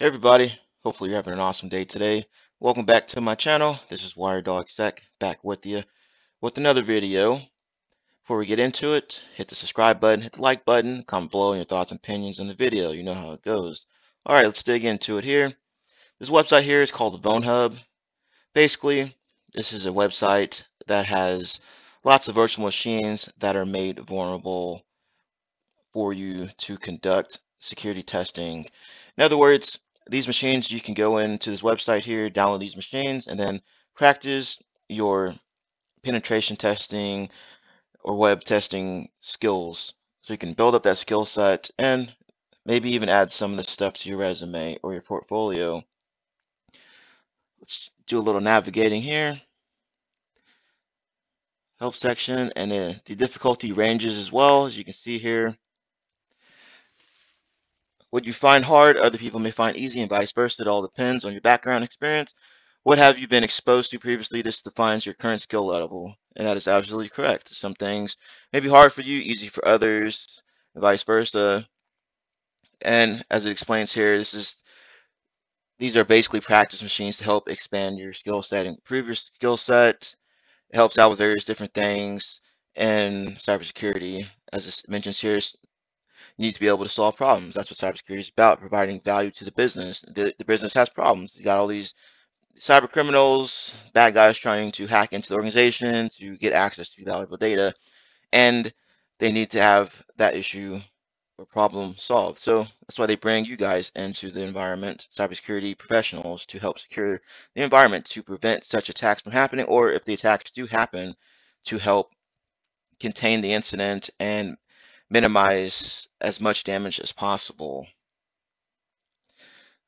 Everybody, hopefully you're having an awesome day today. Welcome back to my channel. This is Wire Dog Sec back with you with another video. Before we get into it, hit the subscribe button, hit the like button, comment below your thoughts and opinions on the video. You know how it goes. All right, let's dig into it here. This website here is called VulnHub. Basically, this is a website that has lots of virtual machines that are made vulnerable for you to conduct security testing. In other words, these machines, you can go into this website here, download these machines, and then practice your penetration testing or web testing skills. So you can build up that skill set and maybe even add some of this stuff to your resume or your portfolio. Let's do a little navigating here. Help section and then the difficulty ranges as well, as you can see here. What you find hard, other people may find easy, and vice versa. It all depends on your background experience. What have you been exposed to previously? This defines your current skill level, and that is absolutely correct. Some things may be hard for you, easy for others, and vice versa. And as it explains here, this is these are basically practice machines to help expand your skill set and improve your skill set. It helps out with various different things in cybersecurity. As it mentions here, you need to be able to solve problems. That's what cybersecurity is about, providing value to the business. The, the business has problems. You got all these cyber criminals, bad guys trying to hack into the organization to get access to valuable data, and they need to have that issue or problem solved. So that's why they bring you guys into the environment, cybersecurity professionals, to help secure the environment to prevent such attacks from happening, or if the attacks do happen, to help contain the incident and minimize as much damage as possible.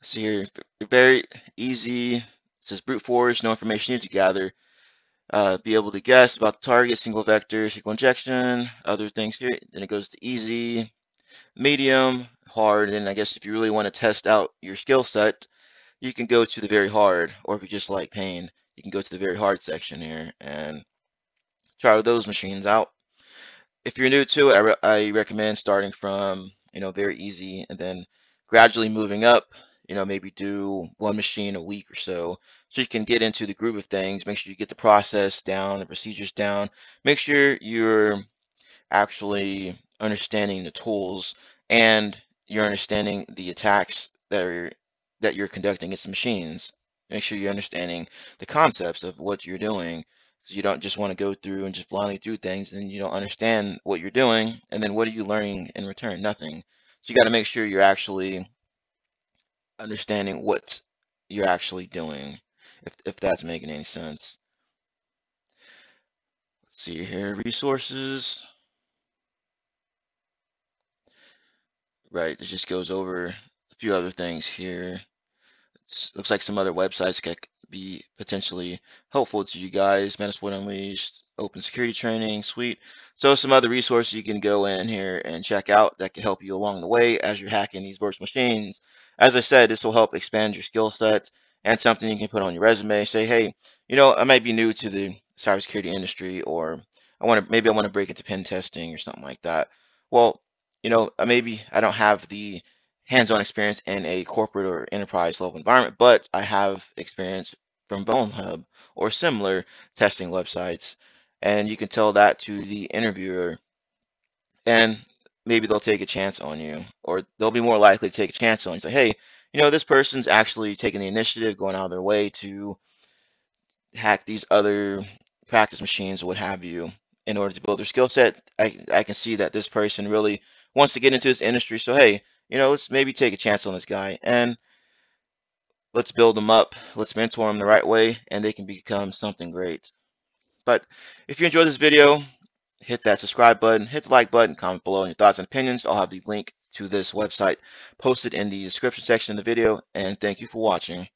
See here, very easy. It says brute force, no information needed to gather. Uh, be able to guess about the target, single vector, SQL injection, other things here. Then it goes to easy, medium, hard. And I guess if you really want to test out your skill set, you can go to the very hard. Or if you just like pain, you can go to the very hard section here and try those machines out if you're new to it, I, re I recommend starting from, you know, very easy and then gradually moving up, you know, maybe do one machine a week or so. So you can get into the groove of things, make sure you get the process down, the procedures down, make sure you're actually understanding the tools and you're understanding the attacks that are that you're conducting against machines. Make sure you're understanding the concepts of what you're doing because you don't just want to go through and just blindly do things and you don't understand what you're doing and then what are you learning in return? Nothing. So you got to make sure you're actually understanding what you're actually doing if, if that's making any sense. Let's see here resources. Right it just goes over a few other things here. Looks like some other websites be potentially helpful to you guys. Metasploit Unleashed, Open Security Training, Suite. So some other resources you can go in here and check out that can help you along the way as you're hacking these virtual machines. As I said, this will help expand your skill set and something you can put on your resume. Say, hey, you know, I might be new to the cybersecurity industry, or I want to maybe I want to break into pen testing or something like that. Well, you know, I maybe I don't have the hands-on experience in a corporate or enterprise level environment, but I have experience from VulnHub or similar testing websites. And you can tell that to the interviewer and maybe they'll take a chance on you or they'll be more likely to take a chance on you. Say, hey, you know, this person's actually taking the initiative, going out of their way to hack these other practice machines, what have you, in order to build their skill set. I, I can see that this person really wants to get into this industry. So, hey, you know, let's maybe take a chance on this guy and let's build them up. Let's mentor them the right way and they can become something great. But if you enjoyed this video, hit that subscribe button, hit the like button, comment below on your thoughts and opinions. I'll have the link to this website posted in the description section of the video. And thank you for watching.